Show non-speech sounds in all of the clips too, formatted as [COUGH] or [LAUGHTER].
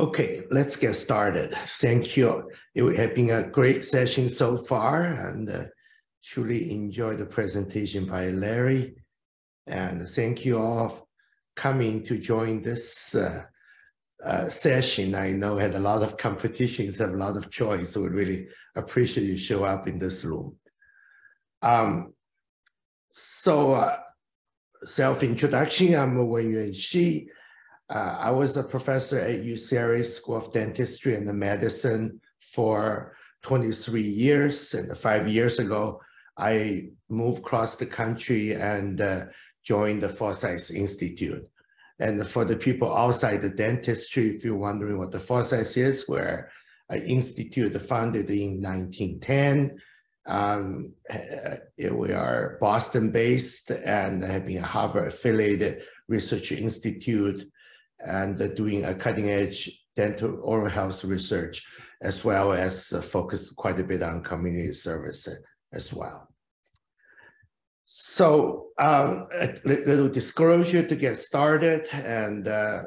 Okay, let's get started. Thank you. It has been a great session so far and uh, truly enjoyed the presentation by Larry. And thank you all for coming to join this uh, uh, session. I know had a lot of competitions, have a lot of choice, so we really appreciate you show up in this room. Um, so uh, self-introduction, I'm Wenyuan Shi. Uh, I was a professor at UCLA School of Dentistry and Medicine for 23 years. And five years ago, I moved across the country and uh, joined the Forsyth Institute. And for the people outside the dentistry, if you're wondering what the Forsyth is, we're an institute founded in 1910. Um, uh, we are Boston-based and have been a Harvard-affiliated research institute and doing a cutting edge dental oral health research, as well as uh, focus quite a bit on community service as well. So um, a little disclosure to get started and uh,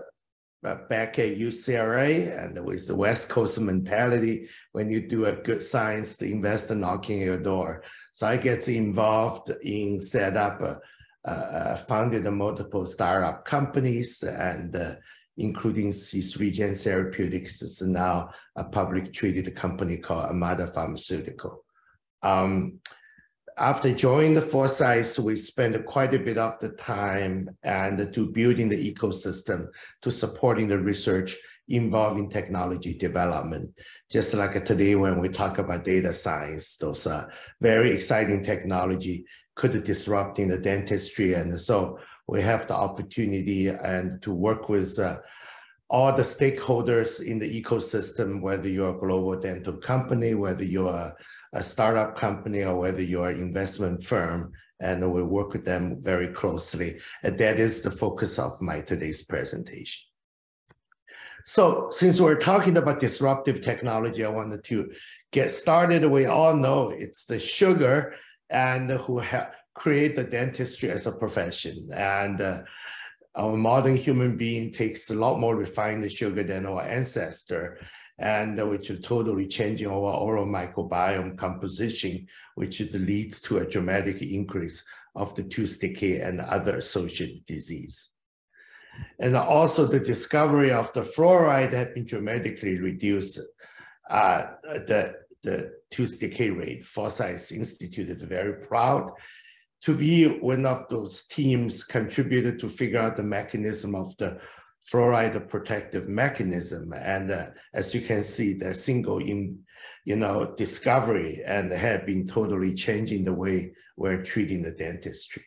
back at UCLA and with the West Coast mentality, when you do a good science, the investor knocking your door. So I get involved in set up uh, uh, founded multiple startup companies and uh, including C3 Jian Therapeutics is now a public traded company called Armata Pharmaceutical. Um, after joining the Forsyth, we spent quite a bit of the time and to building the ecosystem to supporting the research involving technology development. Just like today when we talk about data science, those are very exciting technology could disrupt in the dentistry. And so we have the opportunity and to work with uh, all the stakeholders in the ecosystem, whether you're a global dental company, whether you're a, a startup company, or whether you're an investment firm, and we work with them very closely. And that is the focus of my today's presentation. So since we're talking about disruptive technology, I wanted to get started. We all know it's the sugar and who have create the dentistry as a profession. And uh, our modern human being takes a lot more refined sugar than our ancestor, and uh, which is totally changing our oral microbiome composition, which leads to a dramatic increase of the tooth decay and other associated disease. And also the discovery of the fluoride had been dramatically reduced uh, the, the tooth decay rate. Forsyth Institute is very proud to be one of those teams contributed to figure out the mechanism of the fluoride protective mechanism. And uh, as you can see, the single in, you know, discovery and have been totally changing the way we're treating the dentistry.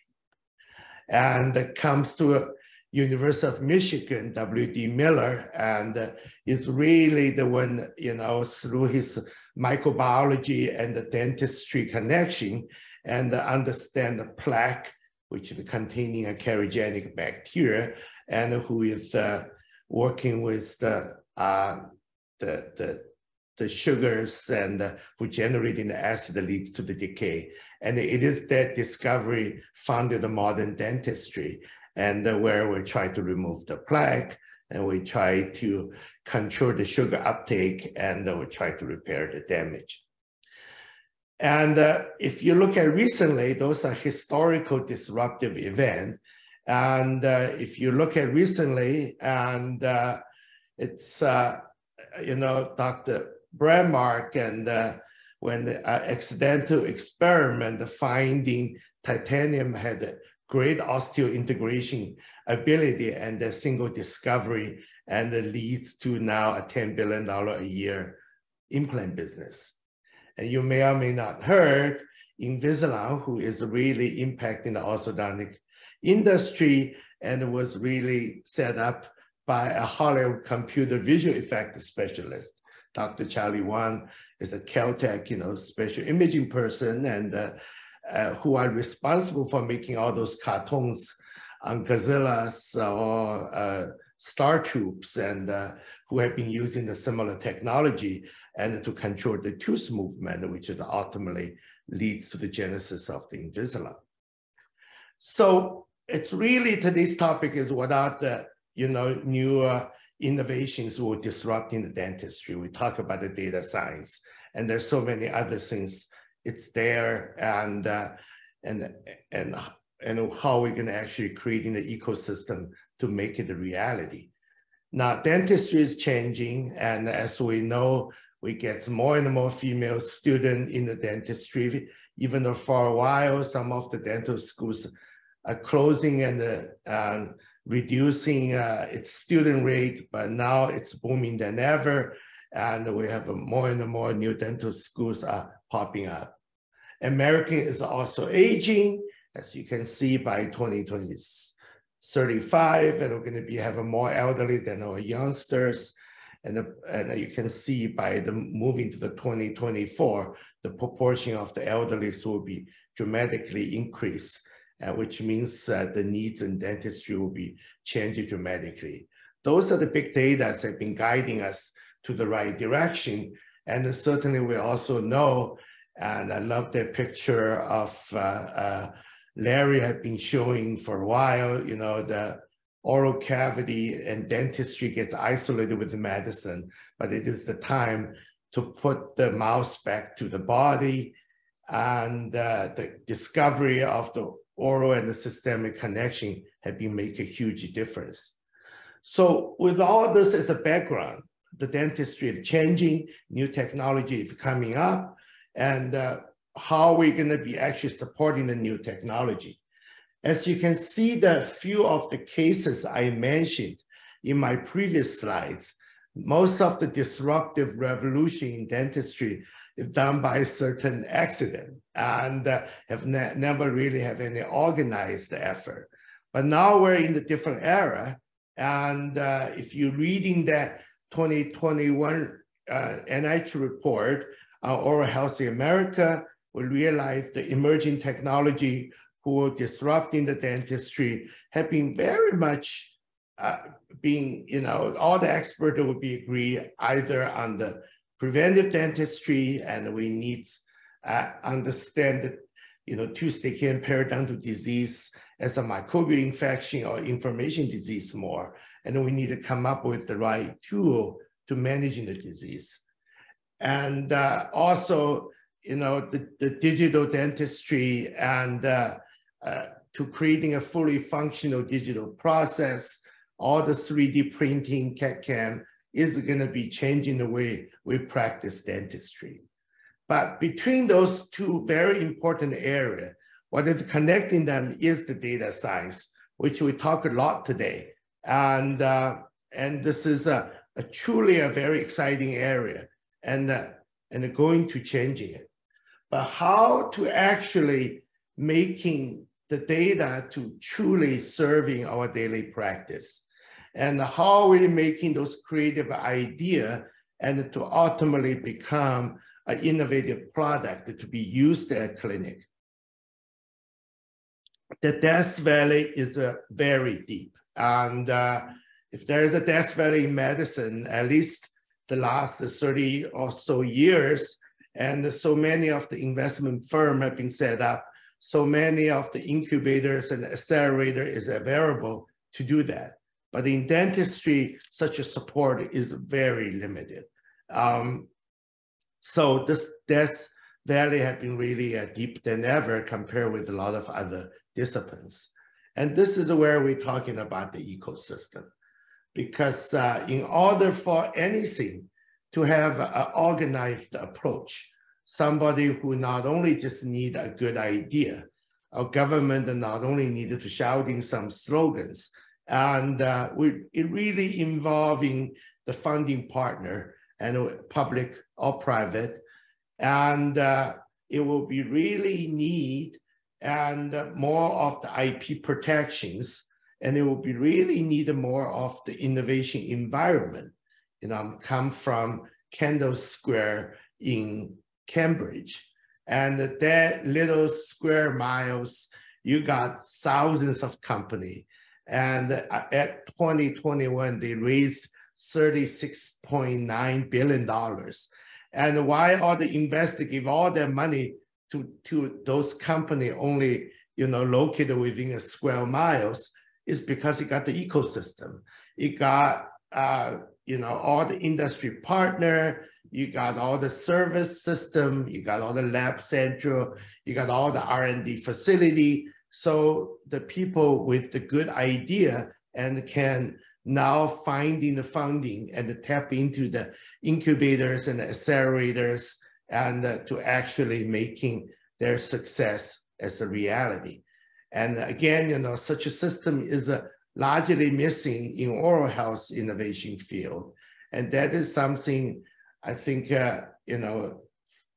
And it comes to University of Michigan, W.D. Miller, and uh, is really the one, you know, through his microbiology and the dentistry connection, and understand the plaque, which is containing a cariogenic bacteria, and who is uh, working with the, uh, the, the, the sugars and uh, who generating the acid that leads to the decay. And it is that discovery founded the modern dentistry and where we try to remove the plaque and we try to control the sugar uptake and we try to repair the damage. And uh, if you look at recently, those are historical disruptive events. And uh, if you look at recently, and uh, it's, uh, you know, Dr. Brånemark and uh, when the uh, accidental experiment finding titanium had great osseointegration ability and a single discovery and it leads to now a $10 billion a year implant business. And you may or may not heard Invisalign, who is really impacting the orthodontic industry and was really set up by a Hollywood computer visual effect specialist. Dr. Charlie Wan is a Caltech, you know, special imaging person and uh, uh, who are responsible for making all those cartoons on Godzillas or uh, Star Troops and uh, who have been using the similar technology and to control the tooth movement, which ultimately leads to the genesis of the Invisalign. So it's really today's topic is what are the you know new uh, innovations will disrupt in the dentistry. We talk about the data science, and there's so many other things. It's there, and uh, and and and how we're going to actually creating the ecosystem to make it a reality. Now, dentistry is changing, and as we know, we get more and more female students in the dentistry. Even though for a while, some of the dental schools are closing and uh, reducing uh, its student rate, but now it's booming than ever. And we have more and more new dental schools are popping up. American is also aging, as you can see by 2020, 35, and we're going to be having more elderly than our youngsters. And, and you can see by the moving to the 2024, the proportion of the elderly will be dramatically increased, uh, which means uh, the needs in dentistry will be changing dramatically. Those are the big data that have been guiding us to the right direction. And certainly we also know, and I love that picture of uh, uh Larry had been showing for a while, you know, the oral cavity and dentistry gets isolated with the medicine, but it is the time to put the mouse back to the body and uh, the discovery of the oral and the systemic connection had been make a huge difference. So with all this as a background, the dentistry is changing, new technology is coming up, and uh, how we're going to be actually supporting the new technology. As you can see, the few of the cases I mentioned in my previous slides, most of the disruptive revolution in dentistry is done by a certain accident and uh, have ne never really have any organized effort. But now we're in a different era. And uh, if you're reading that 2021 uh, NIH report, uh, Oral Health in America, will realize the emerging technology who are disrupting the dentistry have been very much uh, being, you know, all the experts would be agree either on the preventive dentistry and we need uh, understand that, you know, and periodontal disease as a microbial infection or information disease more. And we need to come up with the right tool to managing the disease. And uh, also you know, the, the digital dentistry and uh, uh, to creating a fully functional digital process, all the 3D printing CAD-CAM is going to be changing the way we practice dentistry. But between those two very important areas, what is connecting them is the data science, which we talk a lot today. And, uh, and this is a, a, truly a very exciting area and, uh, and going to changing it but how to actually making the data to truly serving our daily practice and how we making those creative idea and to ultimately become an innovative product to be used at clinic. The Death Valley is uh, very deep. And uh, if there is a Death Valley in medicine, at least the last 30 or so years, and so many of the investment firm have been set up. So many of the incubators and accelerator is available to do that. But in dentistry, such a support is very limited. Um, so this Death Valley has been really uh, deep than ever compared with a lot of other disciplines. And this is where we're talking about the ecosystem. Because uh, in order for anything to have an organized approach. Somebody who not only just need a good idea, our government not only needed to shouting some slogans, and uh, we, it really involving the funding partner and public or private, and uh, it will be really need and more of the IP protections, and it will be really need more of the innovation environment you know, come from Kendall Square in Cambridge. And that little square miles, you got thousands of company. And at 2021, they raised $36.9 billion. And why all the investors give all their money to, to those company only, you know, located within a square miles is because it got the ecosystem. It got uh, you know, all the industry partner, you got all the service system, you got all the lab central, you got all the R&D facility. So the people with the good idea and can now finding the funding and tap into the incubators and the accelerators and uh, to actually making their success as a reality. And again, you know, such a system is uh, largely missing in oral health innovation field. And that is something I think, uh, you know,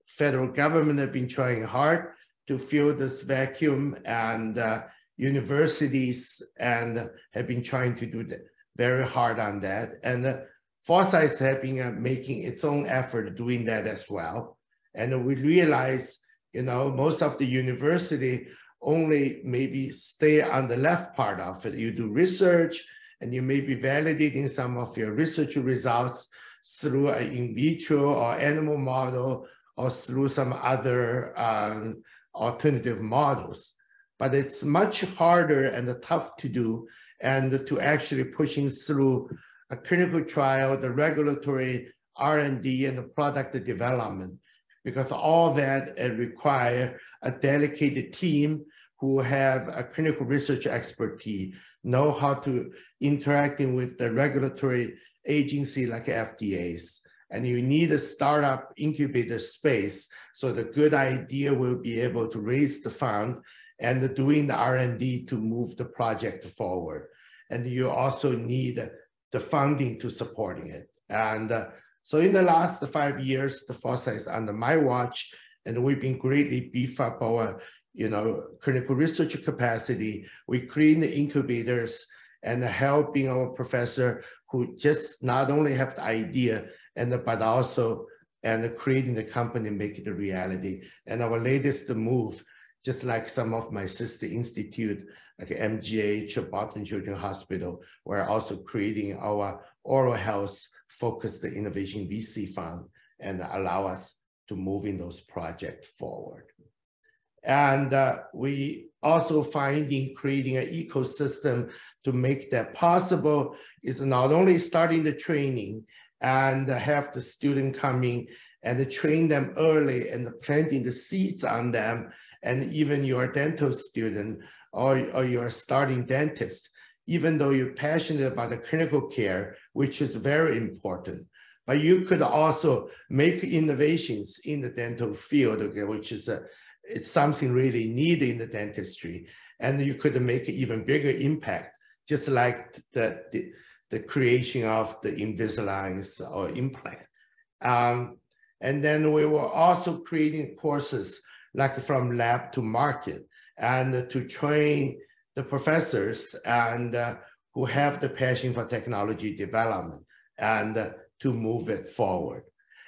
federal government have been trying hard to fill this vacuum and uh, universities and have been trying to do that very hard on that. And uh, Forsyth have been uh, making its own effort doing that as well. And we realize, you know, most of the university only maybe stay on the left part of it. You do research and you may be validating some of your research results through an in vitro or animal model or through some other um, alternative models. But it's much harder and tough to do and to actually pushing through a clinical trial, the regulatory R&D and the product development because all that require a dedicated team who have a clinical research expertise, know how to interacting with the regulatory agency like FDA's. And you need a startup incubator space so the good idea will be able to raise the fund and doing the R&D to move the project forward. And you also need the funding to supporting it. And uh, so in the last five years, the Forsyth is under my watch, and we've been greatly beef up our, you know, clinical research capacity. We create the incubators and helping our professor who just not only have the idea and but also and creating the company, make it a reality. And our latest move, just like some of my sister institute, like MGH Boston Children's Hospital, we're also creating our oral health focused innovation VC fund and allow us to moving those projects forward. And uh, we also finding creating an ecosystem to make that possible is not only starting the training and have the student coming and train them early and planting the seeds on them and even your dental student or, or your starting dentist, even though you're passionate about the clinical care, which is very important. But you could also make innovations in the dental field, okay, which is a, it's something really needed in the dentistry. And you could make an even bigger impact, just like the, the, the creation of the Invisaligns or implant. Um, and then we were also creating courses like from lab to market and to train the professors and uh, who have the passion for technology development and uh, to move it forward.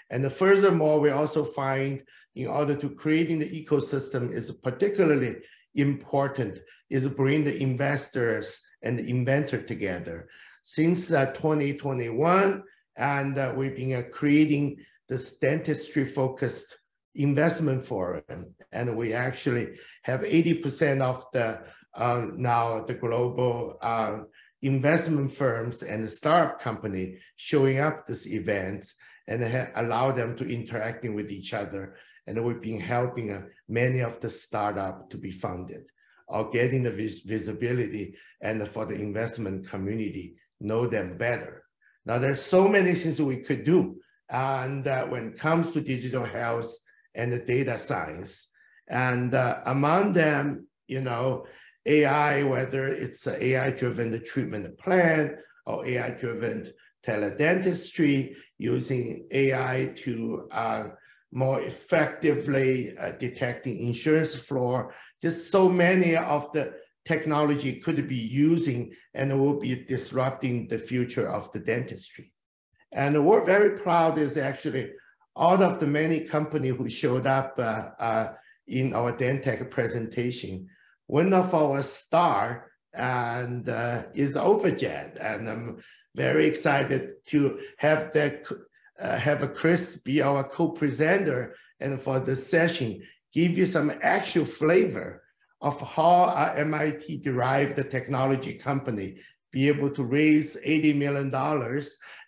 And furthermore, we also find in order to creating the ecosystem is particularly important is bring the investors and the inventor together. Since uh, 2021, and uh, we've been uh, creating this dentistry focused investment forum. And we actually have 80% of the uh, now the global uh, investment firms and the startup company showing up this events and allow them to interacting with each other. And we've been helping uh, many of the startup to be funded or getting the vis visibility and for the investment community know them better. Now there's so many things we could do. And uh, when it comes to digital health, and the data science. And uh, among them, you know, AI, whether it's an AI-driven treatment plan or AI-driven teledentistry, using AI to uh, more effectively uh, detecting insurance fraud. Just so many of the technology could be using and will be disrupting the future of the dentistry. And we're very proud is actually all of the many companies who showed up uh, uh, in our Dentech presentation, one of our star and uh, is Overjet, and I'm very excited to have that uh, have a Chris be our co-presenter and for this session give you some actual flavor of how a MIT derived the technology company be able to raise $80 million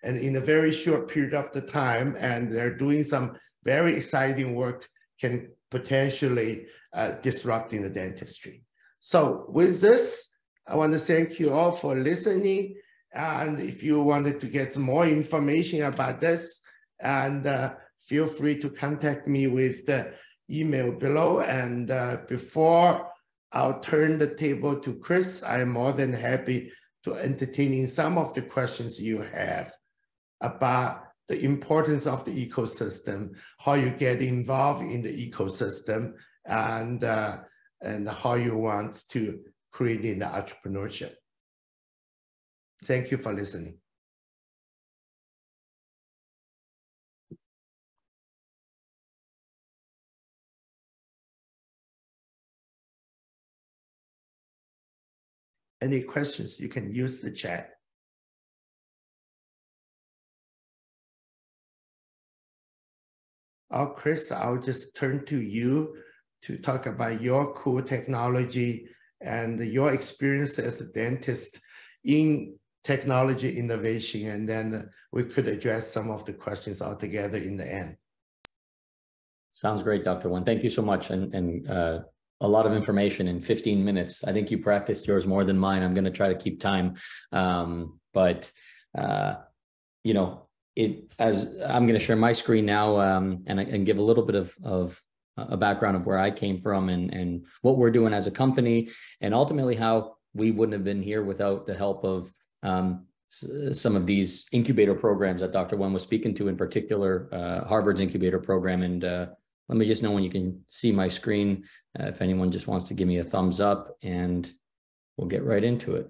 and in a very short period of the time, and they're doing some very exciting work can potentially uh, disrupting the dentistry. So with this, I want to thank you all for listening. And if you wanted to get some more information about this, and uh, feel free to contact me with the email below. And uh, before I'll turn the table to Chris, I'm more than happy to entertaining some of the questions you have about the importance of the ecosystem, how you get involved in the ecosystem, and, uh, and how you want to create in the entrepreneurship. Thank you for listening. Any questions, you can use the chat. Oh, Chris, I'll just turn to you to talk about your cool technology and your experience as a dentist in technology innovation, and then we could address some of the questions altogether in the end. Sounds great, Dr. Wen. Thank you so much. And, and uh, a lot of information in 15 minutes. I think you practiced yours more than mine. I'm going to try to keep time. Um, but, uh, you know, it as I'm going to share my screen now um, and, and give a little bit of, of a background of where I came from and, and what we're doing as a company and ultimately how we wouldn't have been here without the help of um, some of these incubator programs that Dr. Wen was speaking to in particular, uh, Harvard's incubator program. And uh, let me just know when you can see my screen. Uh, if anyone just wants to give me a thumbs up and we'll get right into it.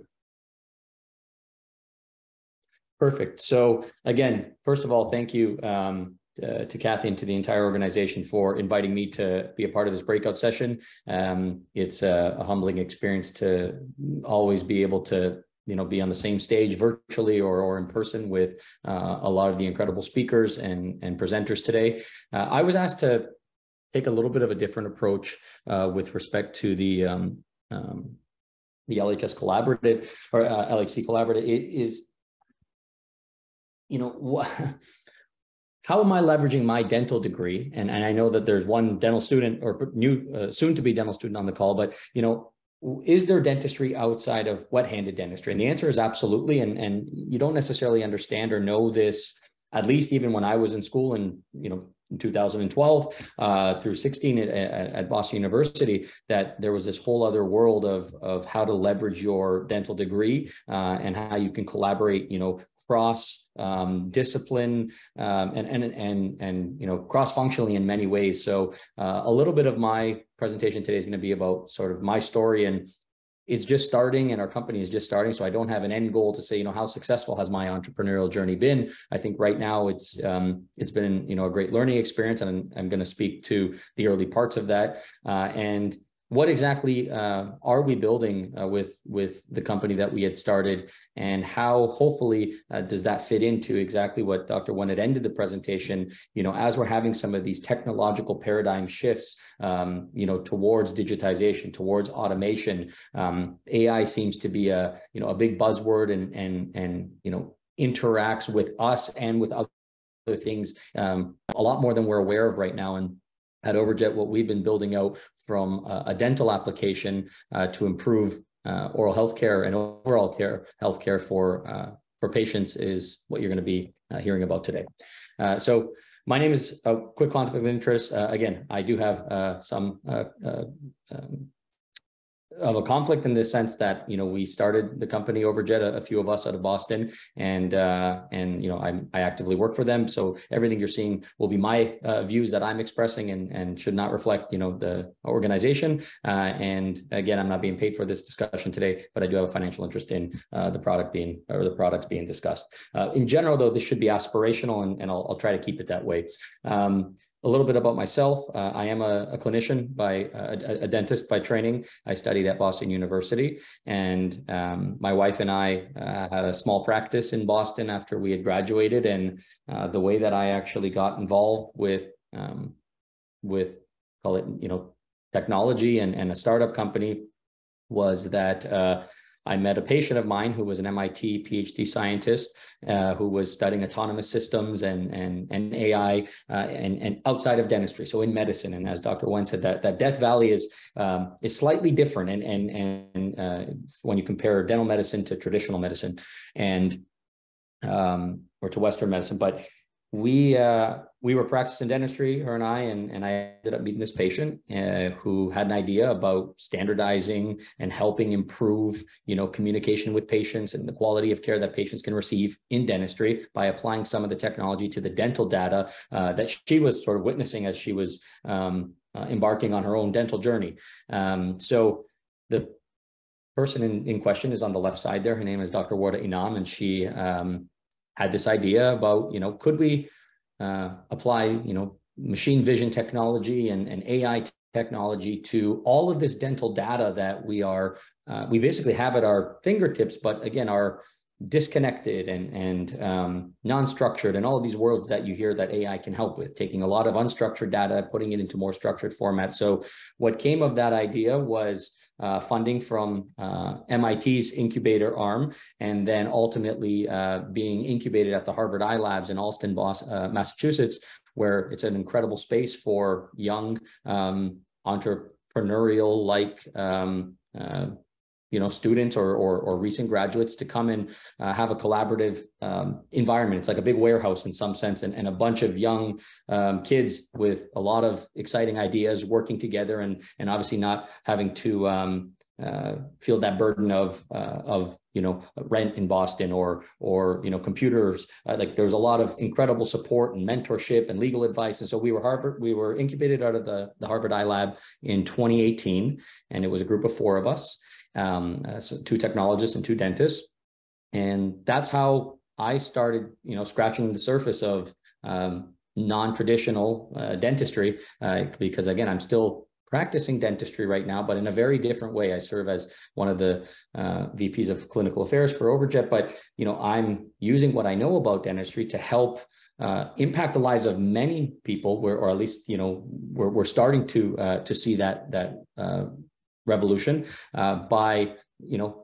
Perfect. So again, first of all, thank you um, uh, to Kathy and to the entire organization for inviting me to be a part of this breakout session. Um, it's a, a, humbling experience to always be able to you know be on the same stage virtually or, or in person with uh, a lot of the incredible speakers and and presenters today. Uh, I was asked to take a little bit of a different approach uh, with respect to the um, um, the LHS collaborative or uh, LHC collaborative it is you know what [LAUGHS] how am I leveraging my dental degree? And, and I know that there's one dental student or new uh, soon to be dental student on the call, but you know, is there dentistry outside of wet-handed dentistry? And the answer is absolutely. And, and you don't necessarily understand or know this, at least even when I was in school and, you know, in 2012 uh, through 16 at, at, Boston University that there was this whole other world of, of how to leverage your dental degree uh, and how you can collaborate, you know, cross um, discipline um, and, and, and, and, you know, cross functionally in many ways. So uh, a little bit of my presentation today is going to be about sort of my story and it's just starting and our company is just starting. So I don't have an end goal to say, you know, how successful has my entrepreneurial journey been? I think right now it's um, it's been, you know, a great learning experience and I'm, I'm going to speak to the early parts of that. Uh, and what exactly uh, are we building uh, with with the company that we had started? And how hopefully uh, does that fit into exactly what dr Wen had ended the presentation? You know as we're having some of these technological paradigm shifts um, you know towards digitization towards automation um, ai seems to be a you know a big buzzword and and and you know interacts with us and with other things um, a lot more than we're aware of right now. And at Overjet, what we've been building out from a, a dental application uh, to improve uh, oral health care and overall care healthcare for uh, for patients is what you're going to be hearing about today. So my name is a quick conflict of interest. Again, I do have some um, of a conflict in the sense that you know we started the company overjet a, a few of us out of boston and uh, and you know I, I actively work for them. So everything you're seeing will be my uh, views that i'm expressing and and should not reflect you know the organization. Uh, and again i'm not being paid for this discussion today but i do have a financial interest in uh, the product being or the products being discussed. Uh, in general though this should be aspirational and, and I'll, I'll try to keep it that way. Um, a little bit about myself. Uh, I am a, a clinician by uh, a, a, dentist by training. I studied at Boston University, and um, my wife and I uh, had a small practice in Boston after we had graduated. And uh, the way that I actually got involved with um, with call it you know technology and, and a startup company was that uh, I met a patient of mine who was an MIT PhD scientist uh, who was studying autonomous systems and and and AI uh, and and outside of dentistry, so in medicine. And as Dr. Wen said, that that Death Valley is um, is slightly different, and and and uh, when you compare dental medicine to traditional medicine, and um, or to Western medicine, but we uh, we were practicing dentistry, her and I, and, and I ended up meeting this patient uh, who had an idea about standardizing and helping improve, you know, communication with patients and the quality of care that patients can receive in dentistry by applying some of the technology to the dental data uh, that she was sort of witnessing as she was um, uh, embarking on her own dental journey. Um, so the person in, in question is on the left side there. Her name is Dr. Wardah Inam, and she um, had this idea about, you know, could we uh, apply, you know, machine vision technology and, and AI technology to all of this dental data that we are, uh, we basically have at our fingertips, but again, are disconnected and, and um, non-structured and all of these worlds that you hear that AI can help with, taking a lot of unstructured data, putting it into more structured format. So what came of that idea was uh, funding from uh, MIT's incubator arm, and then ultimately uh, being incubated at the Harvard iLabs in Allston, uh, Massachusetts, where it's an incredible space for young um, entrepreneurial-like um, uh, you know students or, or, or recent graduates to come and uh, have a collaborative um, environment. It's like a big warehouse in some sense and, and a bunch of young um, kids with a lot of exciting ideas working together and and obviously not having to um, uh, feel that burden of uh, of you know rent in Boston or or you know computers. Uh, like there was a lot of incredible support and mentorship and legal advice. And so we were Harvard we were incubated out of the the Harvard iLab in 2018 and it was a group of four of us um, uh, so two technologists and two dentists. And that's how I started, you know, scratching the surface of um, non-traditional uh, dentistry, uh, because again, I'm still practicing dentistry right now, but in a very different way. I serve as one of the uh, VPs of clinical affairs for Overjet, but you know, I'm using what I know about dentistry to help uh, impact the lives of many people, where, or at least you know, we're, we're starting to uh, to see that that uh, revolution uh, by you know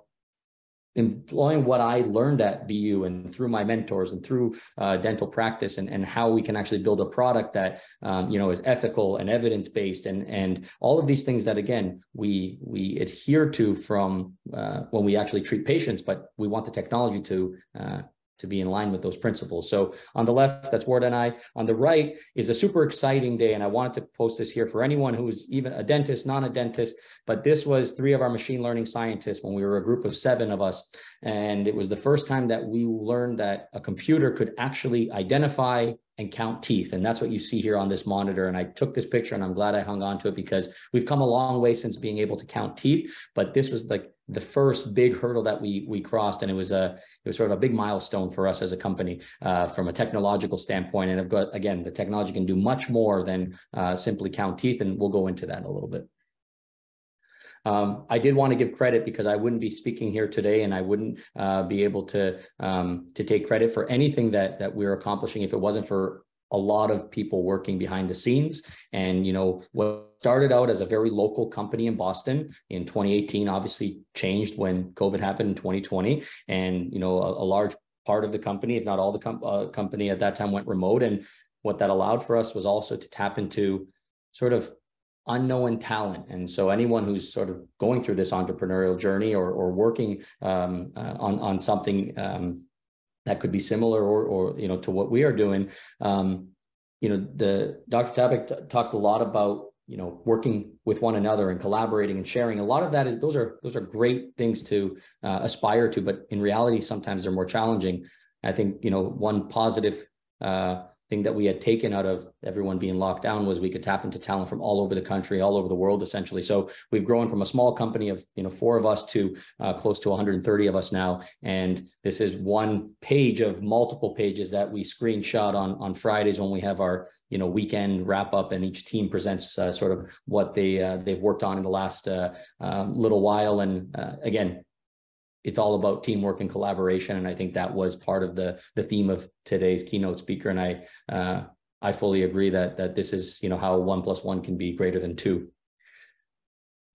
employing what I learned at BU and through my mentors and through uh, dental practice and, and how we can actually build a product that um, you know is ethical and evidence based and and all of these things that again we we adhere to from uh, when we actually treat patients, but we want the technology to uh, to be in line with those principles. So on the left, that's Wardah and I. On the right is a super exciting day. And I wanted to post this here for anyone who's even a dentist, not a dentist, but this was three of our machine learning scientists when we were a group of seven of us. And it was the first time that we learned that a computer could actually identify and count teeth. And that's what you see here on this monitor. And I took this picture and I'm glad I hung on to it because we've come a long way since being able to count teeth. But this was like the first big hurdle that we we crossed. And it was a it was sort of a big milestone for us as a company uh, from a technological standpoint. And I've got, again, the technology can do much more than uh, simply count teeth. And we'll go into that in a little bit. Um, I did want to give credit because I wouldn't be speaking here today, and I wouldn't uh, be able to um, to take credit for anything that that we're accomplishing if it wasn't for a lot of people working behind the scenes. And you know what started out as a very local company in Boston in 2018, obviously changed when COVID happened in 2020, and you know a, a large part of the company, if not all the com- uh, company at that time, went remote. And what that allowed for us was also to tap into sort of unknown talent. And so anyone who's sort of going through this entrepreneurial journey or, or working um, uh, on, on something um, that could be similar or, or, you know, to what we are doing, um, you know, the Dr. Tabak talked a lot about, you know, working with one another and collaborating and sharing. A lot of that is, those are, those are great things to uh, aspire to, but in reality, sometimes they're more challenging. I think, you know, one positive uh, thing that we had taken out of everyone being locked down was we could tap into talent from all over the country, all over the world, essentially. So we've grown from a small company of you know four of us to uh, close to 130 of us now, and this is one page of multiple pages that we screenshot on on Fridays when we have our you know weekend wrap up, and each team presents uh, sort of what they uh, they've worked on in the last uh, um, little while. And uh, again, it's all about teamwork and collaboration. And I think that was part of the the theme of today's keynote speaker. And I uh, I fully agree that that this is you know how one plus one can be greater than two.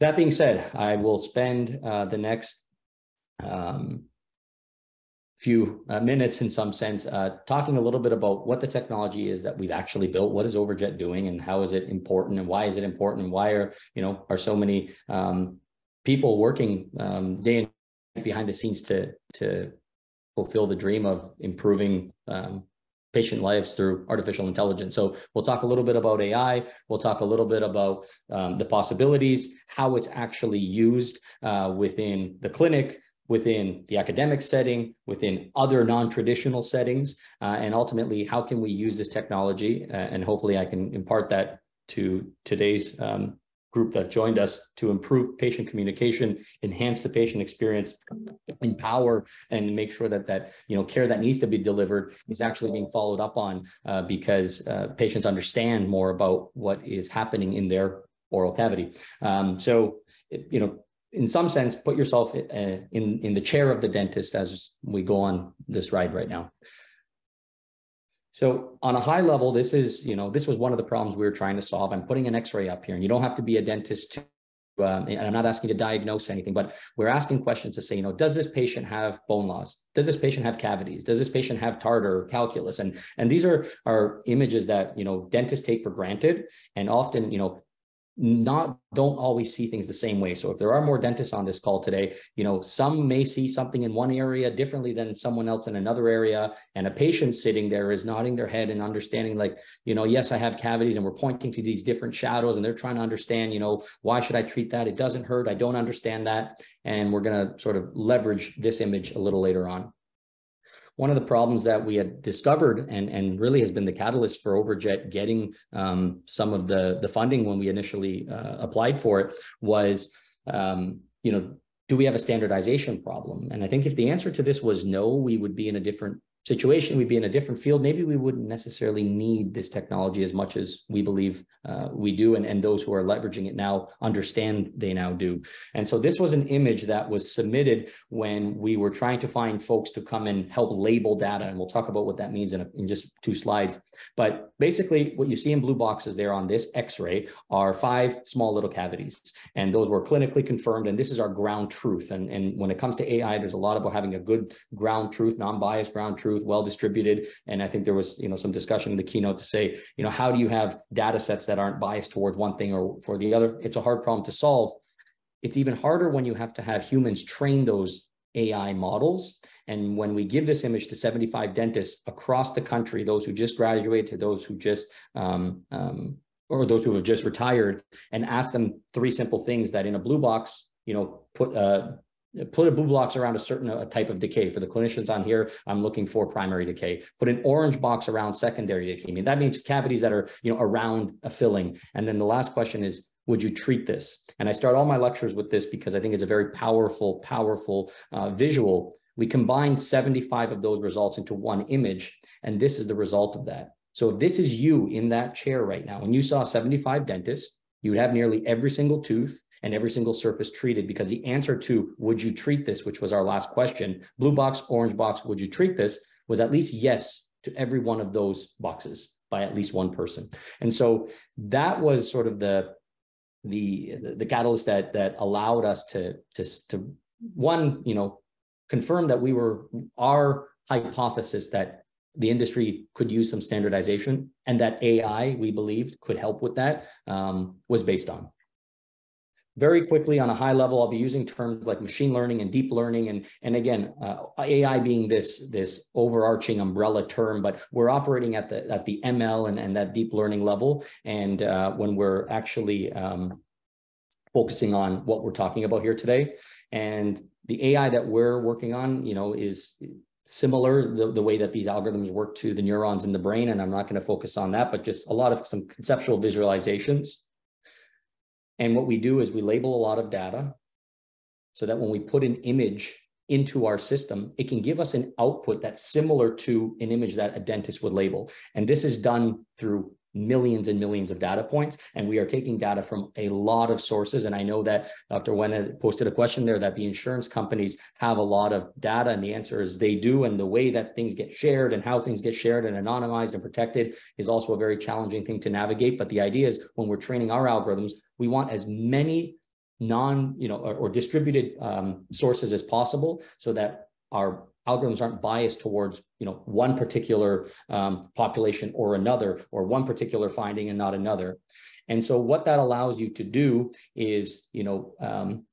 That being said, I will spend uh, the next um, few uh, minutes in some sense, uh, talking a little bit about what the technology is that we've actually built. What is Overjet doing and how is it important and why is it important and why are, you know, are so many um, people working um, day and behind the scenes to, to fulfill the dream of improving um, patient lives through artificial intelligence. So we'll talk a little bit about AI. We'll talk a little bit about um, the possibilities, how it's actually used uh, within the clinic, within the academic setting, within other non-traditional settings, uh, and ultimately, how can we use this technology? Uh, and hopefully I can impart that to today's um, group that joined us to improve patient communication, enhance the patient experience, empower, and make sure that that you know care that needs to be delivered is actually being followed up on uh, because uh, patients understand more about what is happening in their oral cavity. Um, so, you know, in some sense, put yourself uh, in in the chair of the dentist as we go on this ride right now. So on a high level, this is you know this was one of the problems we were trying to solve. I'm putting an X-ray up here, and you don't have to be a dentist to. Um, and I'm not asking to diagnose anything, but we're asking questions to say, you know, does this patient have bone loss? Does this patient have cavities? Does this patient have tartar, calculus? And and these are are images that you know dentists take for granted, and often you know not don't always see things the same way. So if there are more dentists on this call today, you know, some may see something in one area differently than someone else in another area. And a patient sitting there is nodding their head and understanding like, you know, yes, I have cavities and we're pointing to these different shadows and they're trying to understand, you know, why should I treat that? It doesn't hurt. I don't understand that. And we're going to sort of leverage this image a little later on one of the problems that we had discovered and, and really has been the catalyst for Overjet getting um, some of the, the funding when we initially uh, applied for it was, um, you know, do we have a standardization problem? And I think if the answer to this was no, we would be in a different situation, we'd be in a different field. Maybe we wouldn't necessarily need this technology as much as we believe uh, we do. And, and those who are leveraging it now understand they now do. And so this was an image that was submitted when we were trying to find folks to come and help label data. And we'll talk about what that means in, a, in just two slides. But basically what you see in blue boxes there on this x-ray are five small little cavities. And those were clinically confirmed. And this is our ground truth. And, and when it comes to AI, there's a lot about having a good ground truth, non-biased ground truth, truth, well distributed. And I think there was, you know, some discussion in the keynote to say, you know, how do you have data sets that aren't biased towards one thing or for the other? It's a hard problem to solve. It's even harder when you have to have humans train those AI models. And when we give this image to 75 dentists across the country, those who just graduated to those who just um, um, or those who have just retired, and ask them three simple things that in a blue box, you know, put uh, put a blue box around a certain uh, type of decay. For the clinicians on here, I'm looking for primary decay. Put an orange box around secondary decay. I mean, that means cavities that are, you know, around a filling. And then the last question is, would you treat this? And I start all my lectures with this because I think it's a very powerful, powerful uh, visual. We combine 75 of those results into one image, and this is the result of that. So if this is you in that chair right now, and you saw 75 dentists, you would have nearly every single tooth, and every single surface treated because the answer to would you treat this, which was our last question, blue box, orange box, would you treat this, was at least yes to every one of those boxes by at least one person. And so that was sort of the the the catalyst that that allowed us to to to one you know confirm that we were our hypothesis that the industry could use some standardization and that AI we believed could help with that um, was based on very quickly on a high level, I'll be using terms like machine learning and deep learning. And, and again, uh, AI being this, this overarching umbrella term, but we're operating at the, at the ML and, and that deep learning level. And uh, when we're actually um, focusing on what we're talking about here today. And the AI that we're working on, you know, is similar the, the way that these algorithms work to the neurons in the brain. And I'm not going to focus on that, but just a lot of some conceptual visualizations and what we do is we label a lot of data so that when we put an image into our system, it can give us an output that's similar to an image that a dentist would label. And this is done through millions and millions of data points. And we are taking data from a lot of sources. And I know that Dr. Wen posted a question there that the insurance companies have a lot of data. And the answer is they do. And the way that things get shared and how things get shared and anonymized and protected is also a very challenging thing to navigate. But the idea is when we're training our algorithms, we want as many non, you know, or, or distributed um, sources as possible so that our algorithms aren't biased towards you know one particular um, population or another or one particular finding and not another. And so what that allows you to do is you know um,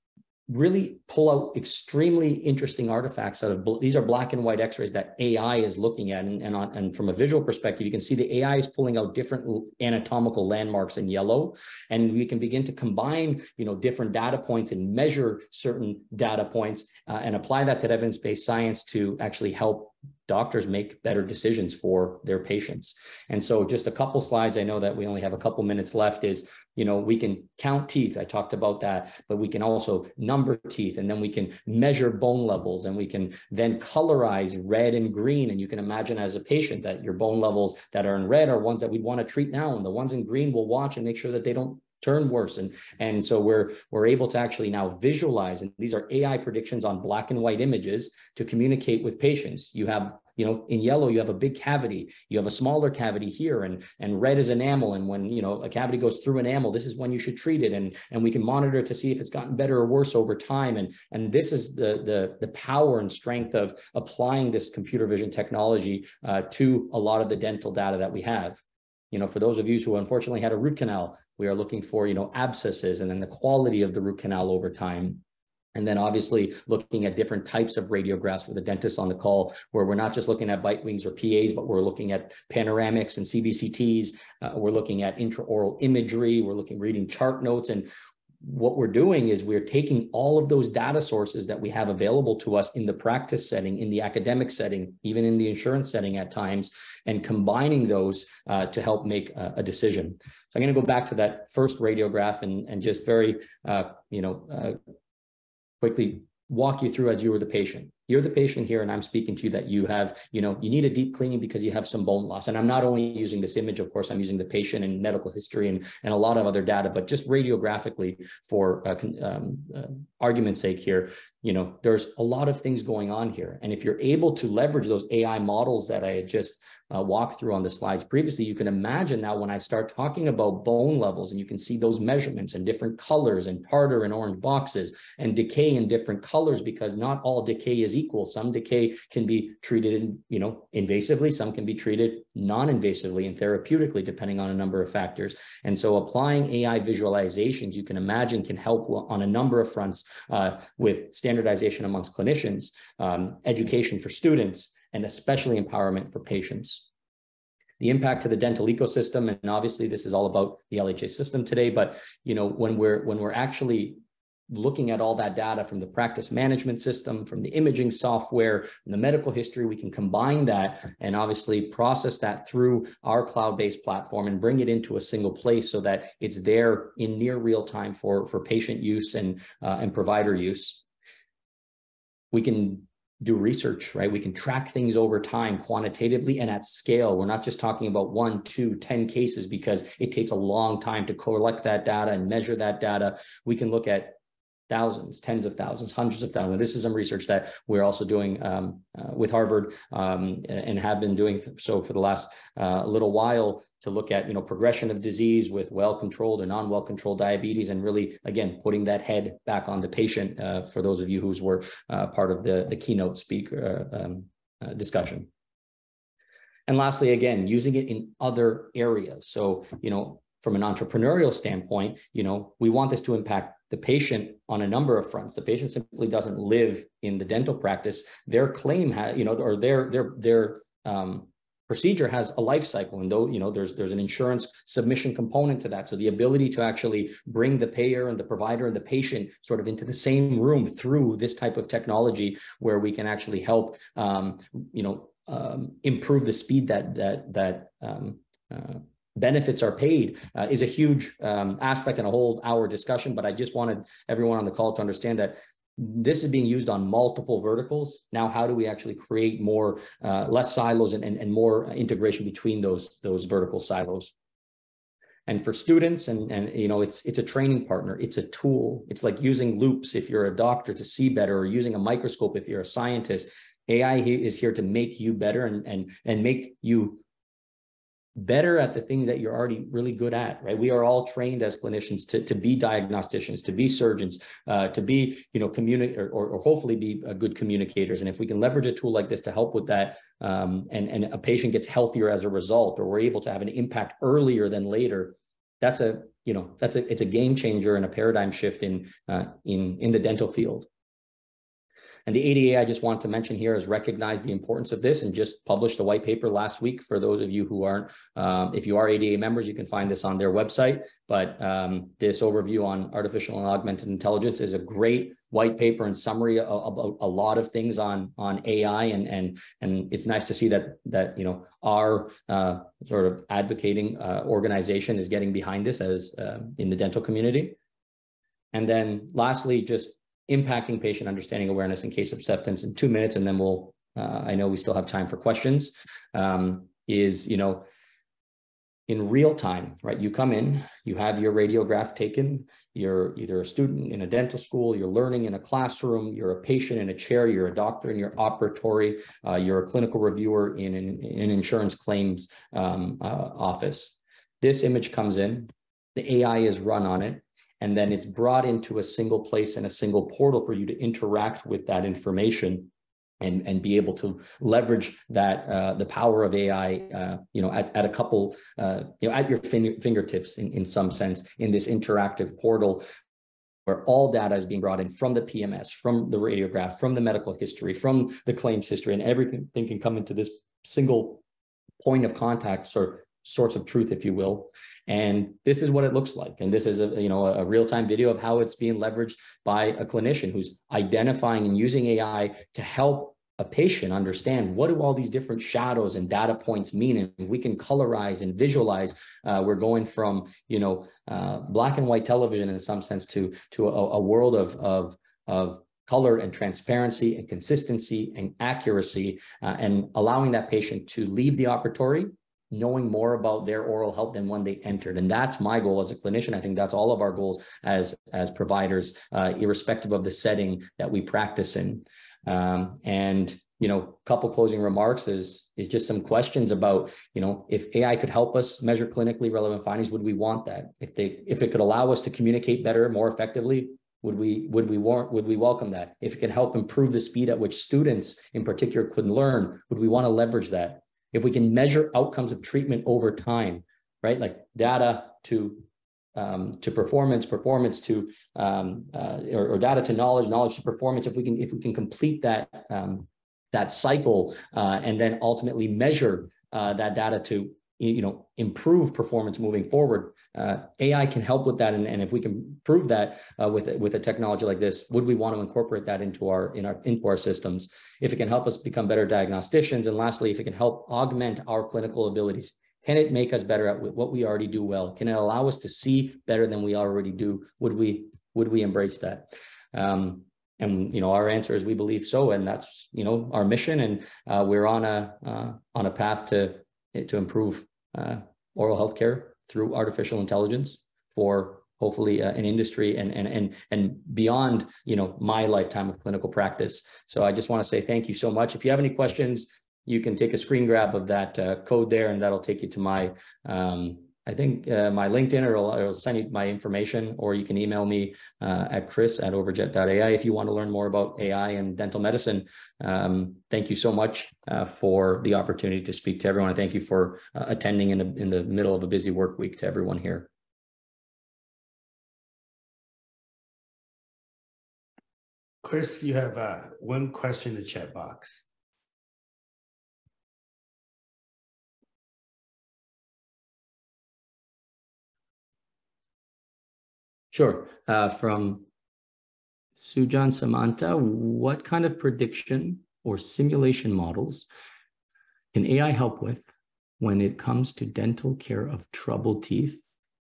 really pull out extremely interesting artifacts out of these are black and white x-rays that AI is looking at and and, on, and from a visual perspective you can see the AI is pulling out different anatomical landmarks in yellow and we can begin to combine you know different data points and measure certain data points uh, and apply that to evidence-based science to actually help doctors make better decisions for their patients. And so just a couple slides, I know that we only have a couple minutes left is, you know, we can count teeth. I talked about that, but we can also number teeth and then we can measure bone levels and we can then colorize red and green. And you can imagine as a patient that your bone levels that are in red are ones that we'd want to treat now. And the ones in green will watch and make sure that they don't turn worse. And and so we're we're able to actually now visualize and these are ai predictions on black and white images to communicate with patients. You have you know in yellow you have a big cavity. You have a smaller cavity here and and red is enamel. And when you know a cavity goes through enamel this is when you should treat it. And and we can monitor to see if it's gotten better or worse over time. And and this is the the the power and strength of applying this computer vision technology uh, to a lot of the dental data that we have. You know for those of you who unfortunately had a root canal we are looking for, you know, abscesses and then the quality of the root canal over time. And then obviously looking at different types of radiographs for the dentist on the call, where we're not just looking at bite wings or PAs, but we're looking at panoramics and CBCTs. Uh, we're looking at intraoral imagery. We're looking, reading chart notes. And what we're doing is we're taking all of those data sources that we have available to us in the practice setting, in the academic setting, even in the insurance setting at times, and combining those uh, to help make a, a decision. So I'm going to go back to that first radiograph and, and just very, uh, you know, uh, quickly walk you through as you were the patient. You're the patient here, and I'm speaking to you that you have, you know, you need a deep cleaning because you have some bone loss. And I'm not only using this image, of course, I'm using the patient and medical history and, and a lot of other data, but just radiographically for uh, um, uh, argument's sake here, you know, there's a lot of things going on here. And if you're able to leverage those AI models that I had just uh, walked through on the slides previously, you can imagine now when I start talking about bone levels and you can see those measurements in different colors and tartar and orange boxes and decay in different colors because not all decay is equal. Some decay can be treated, in, you know, invasively. Some can be treated non-invasively and therapeutically, depending on a number of factors. And so applying AI visualizations, you can imagine can help on a number of fronts uh, with standardization amongst clinicians, um, education for students, and especially empowerment for patients. The impact to the dental ecosystem, and obviously this is all about the LHA system today, but you know, when we're when we're actually looking at all that data from the practice management system, from the imaging software, from the medical history, we can combine that and obviously process that through our cloud-based platform and bring it into a single place so that it's there in near real time for, for patient use and, uh, and provider use. We can do research, right? We can track things over time quantitatively and at scale. We're not just talking about one, two, ten cases because it takes a long time to collect that data and measure that data. We can look at thousands, tens of thousands, hundreds of thousands. This is some research that we're also doing um, uh, with Harvard um, and have been doing so for the last uh, little while to look at you know progression of disease with well-controlled or non-well-controlled diabetes and really again putting that head back on the patient uh, for those of you who were uh, part of the, the keynote speaker uh, um, uh, discussion. And lastly, again, using it in other areas. So, you know, from an entrepreneurial standpoint, you know, we want this to impact the patient on a number of fronts. The patient simply doesn't live in the dental practice. Their claim has, you know, or their their their um, procedure has a life cycle, and though you know, there's there's an insurance submission component to that. So the ability to actually bring the payer and the provider and the patient sort of into the same room through this type of technology, where we can actually help, um, you know, um, improve the speed that that that um, uh, benefits are paid uh, is a huge um, aspect and a whole hour discussion, but I just wanted everyone on the call to understand that this is being used on multiple verticals. Now, how do we actually create more, uh, less silos and, and, and more integration between those, those vertical silos? And for students, and, and you know, it's it's a training partner, it's a tool. It's like using loupes if you're a doctor to see better, or using a microscope if you're a scientist. AI is here to make you better and and and make you better at the things that you're already really good at, right? We are all trained as clinicians to, to be diagnosticians, to be surgeons, uh, to be, you know, communicate or, or, or, hopefully be uh, good communicators. And if we can leverage a tool like this to help with that, um, and, and a patient gets healthier as a result, or we're able to have an impact earlier than later, that's a, you know, that's a, it's a game changer and a paradigm shift in, uh, in, in the dental field. And the ADA, I just want to mention here, has recognized the importance of this and just published a white paper last week. For those of you who aren't, um, if you are ADA members, you can find this on their website. But um, this overview on artificial and augmented intelligence is a great white paper and summary about a lot of things on on AI and and and it's nice to see that that you know our uh, sort of advocating uh, organization is getting behind this as uh, in the dental community. And then lastly, just impacting patient understanding awareness and case acceptance in two minutes, and then we'll, uh, I know we still have time for questions, um, is, you know, in real time, right? You come in, you have your radiograph taken, you're either a student in a dental school, you're learning in a classroom, you're a patient in a chair, you're a doctor in your operatory, uh, you're a clinical reviewer in an, in an insurance claims um, uh, office. This image comes in, the AI is run on it, and then it's brought into a single place and a single portal for you to interact with that information and, and be able to leverage that uh, the power of AI, uh, you know, at, at a couple, uh, you know, at your fin fingertips in, in some sense in this interactive portal where all data is being brought in from the PMS, from the radiograph, from the medical history, from the claims history, and everything can come into this single point of contact, sort of sorts of truth, if you will. And this is what it looks like. And this is a you know a real-time video of how it's being leveraged by a clinician who's identifying and using AI to help a patient understand what do all these different shadows and data points mean and we can colorize and visualize uh, we're going from you know uh, black and white television in some sense to to a, a world of of of color and transparency and consistency and accuracy uh, and allowing that patient to leave the operatory knowing more about their oral health than when they entered. And that's my goal as a clinician. I think that's all of our goals as, as providers, uh, irrespective of the setting that we practice in. Um, and, you know, a couple closing remarks is, is just some questions about, you know, if AI could help us measure clinically relevant findings, would we want that? If they, if it could allow us to communicate better, more effectively, would we would we want would we welcome that if it can help improve the speed at which students in particular could learn would we want to leverage that if we can measure outcomes of treatment over time, right? Like data to um, to performance, performance to um, uh, or, or, data to knowledge, knowledge to performance. If we can if we can complete that um, that cycle uh, and then ultimately measure uh, that data to you know improve performance moving forward, uh, AI can help with that. And, and if we can prove that uh, with, with a technology like this, would we want to incorporate that into our, in our, into our systems? If it can help us become better diagnosticians. And lastly, if it can help augment our clinical abilities, can it make us better at what we already do well? Can it allow us to see better than we already do? Would we, would we embrace that? Um, and you know our answer is we believe so and that's you know our mission and uh, we're on a uh, on a path to to improve uh, oral health care through artificial intelligence for hopefully uh, an industry and and and and beyond you know my lifetime of clinical practice. So i just want to say thank you so much. If you have any questions you can take a screen grab of that uh, code there and that'll take you to my um, I think uh, my LinkedIn or I'll, send you my information, or you can email me uh, at chris at overjet.ai if you want to learn more about AI and dental medicine. Um, thank you so much uh, for the opportunity to speak to everyone. And thank you for uh, attending in, in the middle of a busy work week to everyone here. Chris, you have uh, one question in the chat box. Sure. Uh, from Sujan Samanta, what kind of prediction or simulation models can AI help with when it comes to dental care of troubled teeth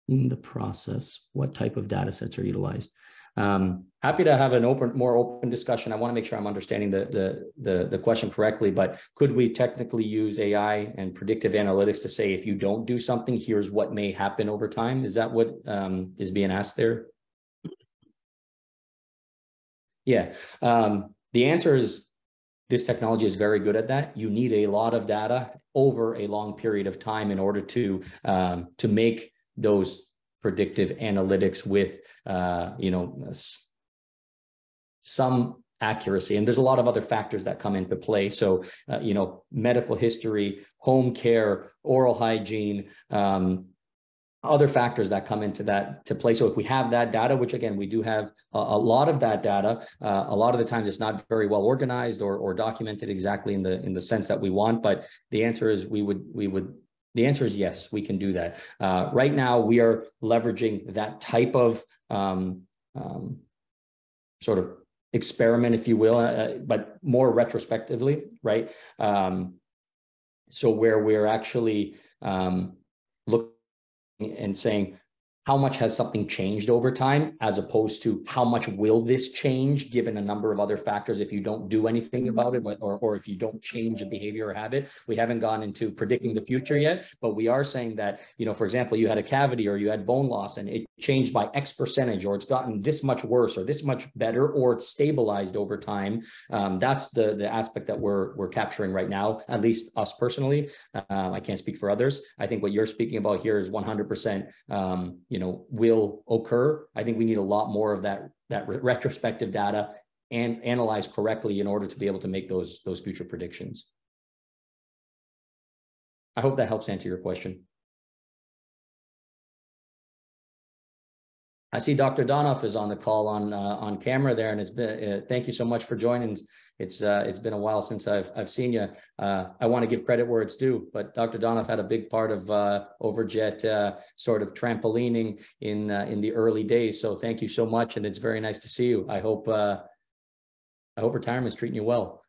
in the process? What type of data sets are utilized? Um, happy to have an open, more open discussion. I want to make sure I'm understanding the, the, the, the, question correctly, but could we technically use AI and predictive analytics to say, if you don't do something, here's what may happen over time? Is that what um, is being asked there? Yeah, um, the answer is this technology is very good at that. You need a lot of data over a long period of time in order to um, to make those predictive analytics with uh, you know some accuracy and there's a lot of other factors that come into play so uh, you know medical history home care oral hygiene um, other factors that come into that to play. So if we have that data, which again, we do have a, a lot of that data, uh, a lot of the times it's not very well organized or, or documented exactly in the in the sense that we want. But the answer is we would we would the answer is yes, we can do that. Uh, right now, we are leveraging that type of um, um, sort of experiment, if you will, uh, but more retrospectively, right? Um, so where we're actually um, looking and saying, how much has something changed over time as opposed to how much will this change given a number of other factors if you don't do anything about it or, or if you don't change a behavior or habit? We haven't gone into predicting the future yet but we are saying that you know for example you had a cavity or you had bone loss and it changed by x percentage or it's gotten this much worse or this much better or it's stabilized over time. Um, that's the the aspect that we're we're capturing right now at least us personally. Uh, i can't speak for others. I think what you're speaking about here is 100 percent um, you know will occur i think we need a lot more of that that re- retrospective data and analyze correctly in order to be able to make those those future predictions i hope that helps answer your question I see Dr. Donoff is on the call on uh, on camera there, and it's been uh, thank you so much for joining. It's uh, it's been a while since I've I've seen you. Uh, I want to give credit where it's due, but Dr. Donoff had a big part of uh, Overjet uh, sort of trampolining in in the early days. So thank you so much, and it's very nice to see you. I hope I hope retirement's treating you well.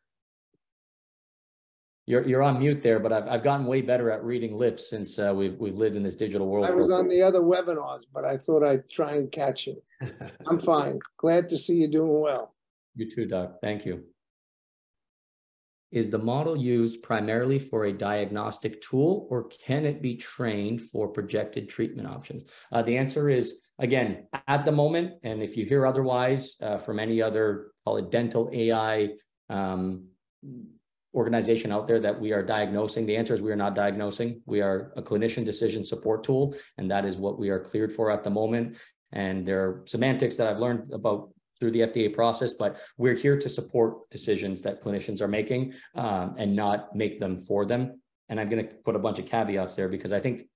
You're you're on mute there, but I've I've gotten way better at reading lips since uh, we've we've lived in this digital world. I was on the other webinars, but I thought I'd try and catch you. [LAUGHS] I'm fine. Glad to see you doing well. You too, Doc. Thank you. Is the model used primarily for a diagnostic tool, or can it be trained for projected treatment options? Uh, the answer is again at the moment, and if you hear otherwise uh, from any other call it dental AI. Um, organization out there that we are diagnosing? The answer is we are not diagnosing. We are a clinician decision support tool, and that is what we are cleared for at the moment. And there are semantics that I've learned about through the FDA process, but we're here to support decisions that clinicians are making um, and not make them for them. And I'm going to put a bunch of caveats there because I think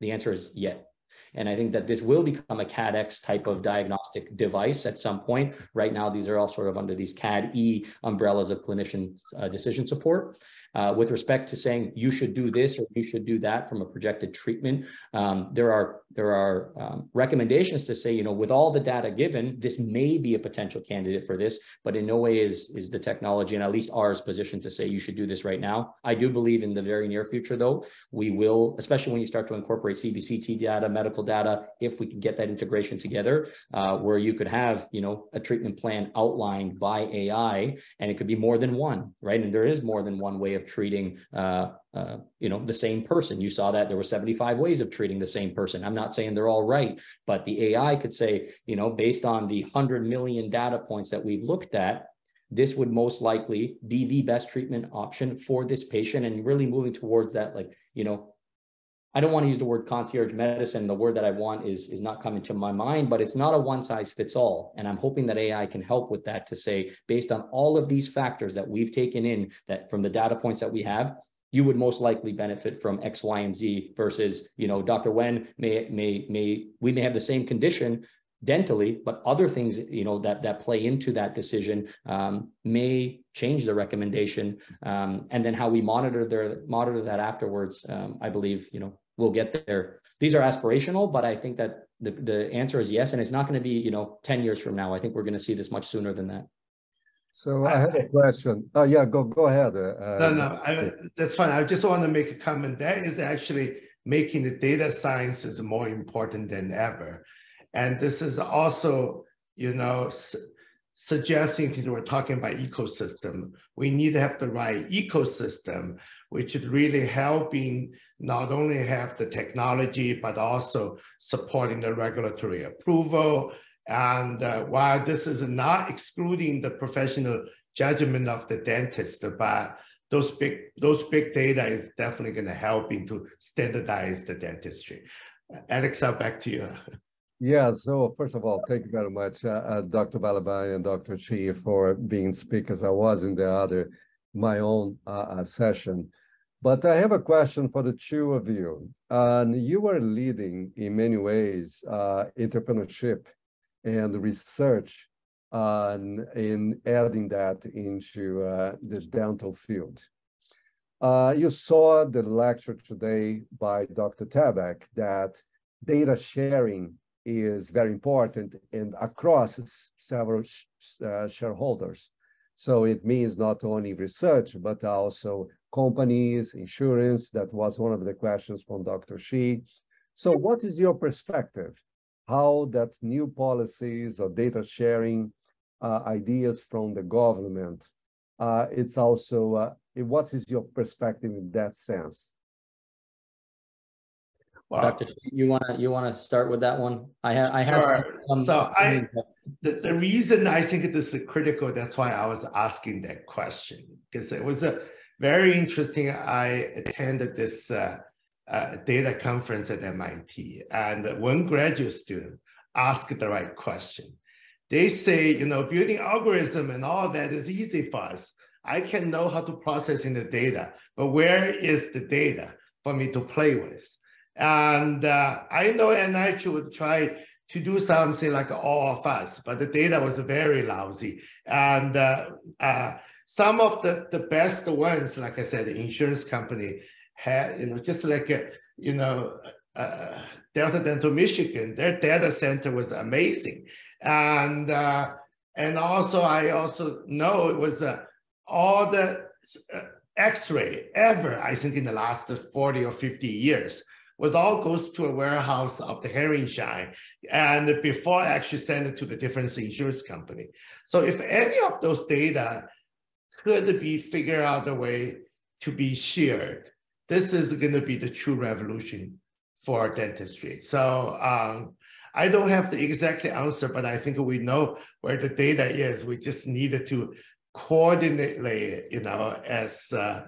the answer is yet. And I think that this will become a CADX type of diagnostic device at some point. Right now, these are all sort of under these CAD-E umbrellas of clinician uh, decision support. Uh, with respect to saying you should do this or you should do that from a projected treatment, um, there are there are um, recommendations to say, you know, with all the data given, this may be a potential candidate for this, but in no way is is the technology and at least ours position to say you should do this right now. I do believe in the very near future, though, we will, especially when you start to incorporate CBCT data, medical data, if we can get that integration together, uh, where you could have, you know, a treatment plan outlined by AI, and it could be more than one, right? And there is more than one way of treating uh, uh, you know the same person. You saw that there were 75 ways of treating the same person. I'm not saying they're all right but the ai could say you know based on the 100 million data points that we've looked at this would most likely be the best treatment option for this patient. And really moving towards that like you know I don't want to use the word concierge medicine. The word that I want is, is not coming to my mind, but it's not a one size fits all. And I'm hoping that AI can help with that to say, based on all of these factors that we've taken in that from the data points that we have, you would most likely benefit from X, Y, and Z versus, you know, Dr. Wen may, may, may, we may have the same condition dentally, but other things, you know, that, that play into that decision um, may change the recommendation. Um, and then how we monitor their, monitor that afterwards, um, I believe, you know, we'll get there. These are aspirational, but I think that the, the answer is yes. And it's not going to be, you know, 10 years from now. I think we're going to see this much sooner than that. So I have a question. Oh, yeah, go go ahead. Uh, no, no, I, that's fine. I just want to make a comment. That is actually making the data sciences more important than ever. And this is also, you know, su suggesting that we're talking about ecosystem. We need to have the right ecosystem, which is really helping not only have the technology, but also supporting the regulatory approval And uh, while this is not excluding the professional judgment of the dentist, but those big those big data is definitely going to help into standardize the dentistry. Alex, I'll back to you. Yeah, so first of all, thank you very much, uh, uh, Dr. Balaban and Dr. Shi for being speakers. I was in the other, my own uh, uh, session. But I have a question for the two of you. And you are leading in many ways uh, entrepreneurship and research on in adding that into uh, the dental field. You saw the lecture today by Dr. Tabak that data sharing is very important and across several uh, shareholders. So it means not only research, but also companies, insurance. That was one of the questions from Dr. Shi. So what is your perspective? How that new policies or data sharing uh, ideas from the government, uh, it's also, uh, what is your perspective in that sense? Wow. Dr. You want to you want to start with that one? I have I have sure. some, so I the, the reason I think this is critical. That's why I was asking that question because it was a very interesting. I attended this uh, uh, data conference at MIT, and one graduate student asked the right question. They say, you know, building algorithm and all that is easy for us. I can know how to process in the data, but where is the data for me to play with? And uh, I know NIH would try to do something like all of us, but the data was very lousy. And uh, uh, some of the, the best ones, like I said, the insurance company had, you know, just like, uh, you know, uh, Delta Dental Michigan, their data center was amazing. And uh, and also, I also know it was all the X-ray ever, I think in the last 40 or 50 years was all goes to a warehouse of the Schein and before I actually send it to the different insurance company. So if any of those data could be figured out a way to be shared, this is going to be the true revolution for dentistry. So um, I don't have the exact answer, but I think we know where the data is. We just needed to coordinate, you know, as uh,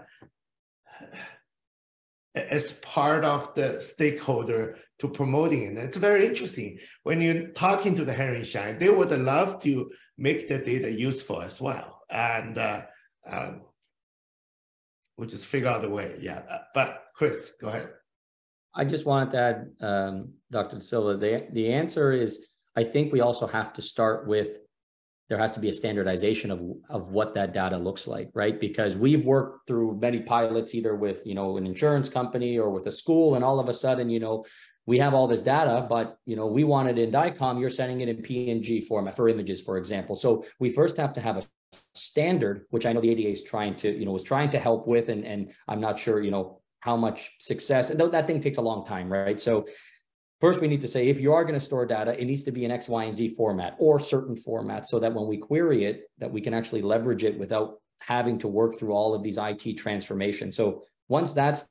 as part of the stakeholder to promoting it. It's very interesting. When you're talking to the Henry Schein, they would love to make the data useful as well. And uh, um, we'll just figure out a way. Yeah. But Chris, go ahead. I just wanted to add, um, Dr. Silva, the, the answer is I think we also have to start with there has to be a standardization of, of what that data looks like, right? Because we've worked through many pilots, either with, you know, an insurance company or with a school, and all of a sudden, you know, we have all this data, but you know, we want it in DICOM, you're sending it in PNG format for images, for example. So we first have to have a standard, which I know the ADA is trying to, you know, was trying to help with, and and I'm not sure, you know, how much success. And that thing takes a long time, right? So First, we need to say if you are going to store data, it needs to be in X, Y, and Z format or certain formats so that when we query it, that we can actually leverage it without having to work through all of these IT transformations. So once that's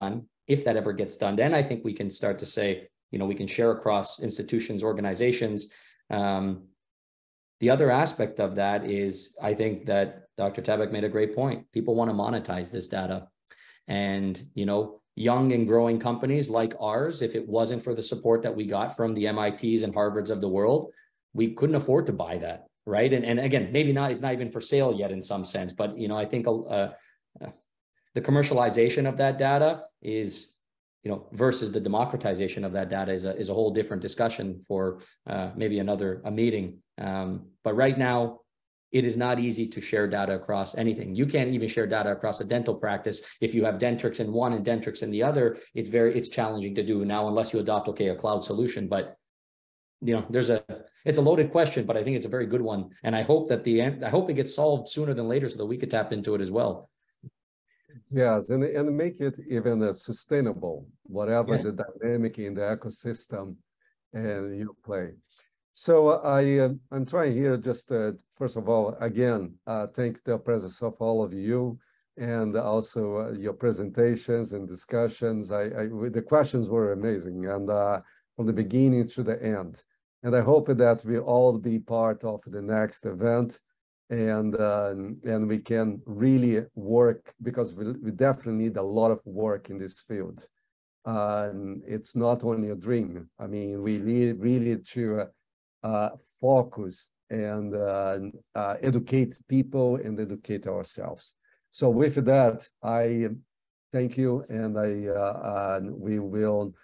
done, if that ever gets done, then I think we can start to say, you know, we can share across institutions, organizations. Um, the other aspect of that is, I think that Dr. Tabak made a great point. People want to monetize this data. And, you know, young and growing companies like ours, if it wasn't for the support that we got from the MITs and Harvards of the world, we couldn't afford to buy that, right? And, and again, maybe not, it's not even for sale yet in some sense, but you know, I think uh, uh, the commercialization of that data is, you know, versus the democratization of that data is a, is a whole different discussion for uh, maybe another a meeting. Um, but right now, it is not easy to share data across anything. You can't even share data across a dental practice. If you have Dentrix in one and Dentrix in the other, it's very, it's challenging to do now unless you adopt, okay, a cloud solution. But, you know, there's a, it's a loaded question, but I think it's a very good one. And I hope that the, I hope it gets solved sooner than later so that we could tap into it as well. Yes, and, and make it even uh, sustainable, whatever yeah. the dynamic in the ecosystem and you play. So uh, I, uh, I'm trying here just, uh, first of all, again, uh, thank the presence of all of you and also uh, your presentations and discussions. I, I, the questions were amazing and uh, from the beginning to the end. And I hope that we all be part of the next event and uh, and we can really work because we, we definitely need a lot of work in this field. Uh, it's not only a dream. I mean, we need really to uh, focus and uh, uh, educate people and educate ourselves. So with that, I thank you, and I uh, we will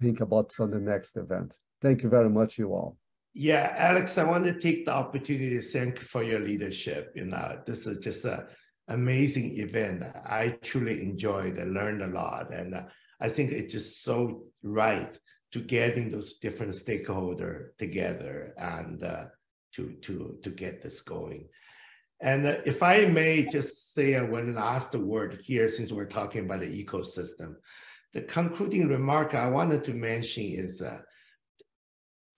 think about on the next event. Thank you very much, you all. Yeah, Alex, I want to take the opportunity to thank you for your leadership. You know, this is just an amazing event. I truly enjoyed and learned a lot. And uh, I think it's just so right to getting those different stakeholders together and uh, to, to, to get this going. And uh, if I may just say a one last word here, since we're talking about the ecosystem, the concluding remark I wanted to mention is uh,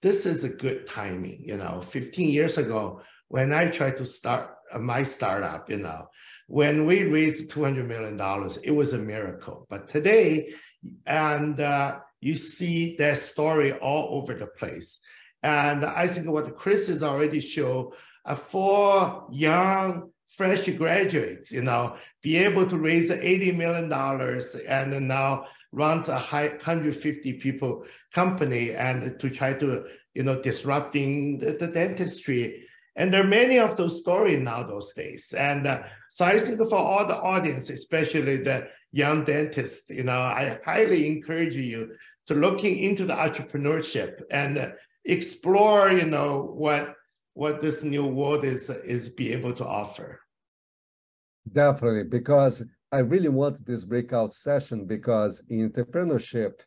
this is a good timing. You know, 15 years ago, when I tried to start uh, my startup, you know, when we raised $200 million, it was a miracle. But today, and uh, you see that story all over the place. And I think what Chris has already showed, uh, for young, fresh graduates, you know, be able to raise $80 million and now runs a high 150 people company and to try to, you know, disrupting the, the dentistry. And there are many of those stories now those days. And uh, so I think for all the audience, especially the young dentists, you know, I highly encourage you to looking into the entrepreneurship and explore, you know, what what this new world is is be able to offer. Definitely, because I really want this breakout session because in entrepreneurship,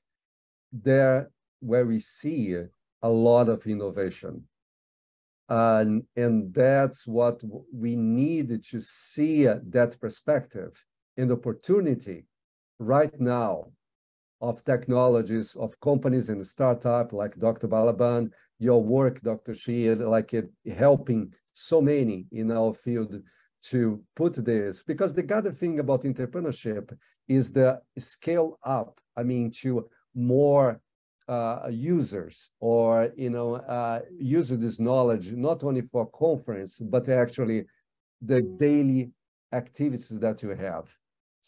there where we see a lot of innovation. And, and that's what we need to see that perspective and opportunity right now of technologies, of companies and startup like Dr. Balaban, your work, Dr. Shia, like it, helping so many in our field to put this because the other thing about entrepreneurship is the scale up i mean to more uh, users or you know uh, use this knowledge not only for conference but actually the daily activities that you have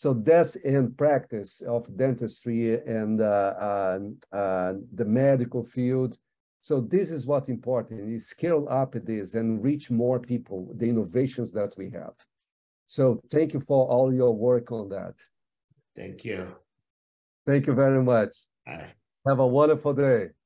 so that's in practice of dentistry and uh, uh the medical field so this is what's important, is scale up this and reach more people, the innovations that we have. So thank you for all your work on that. Thank you. Thank you very much. Bye. Have a wonderful day.